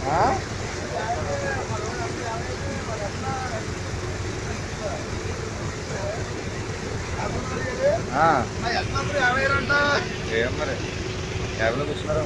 ఆ. ఏం మరి? క్యాబ్లో కూర్చున్నారు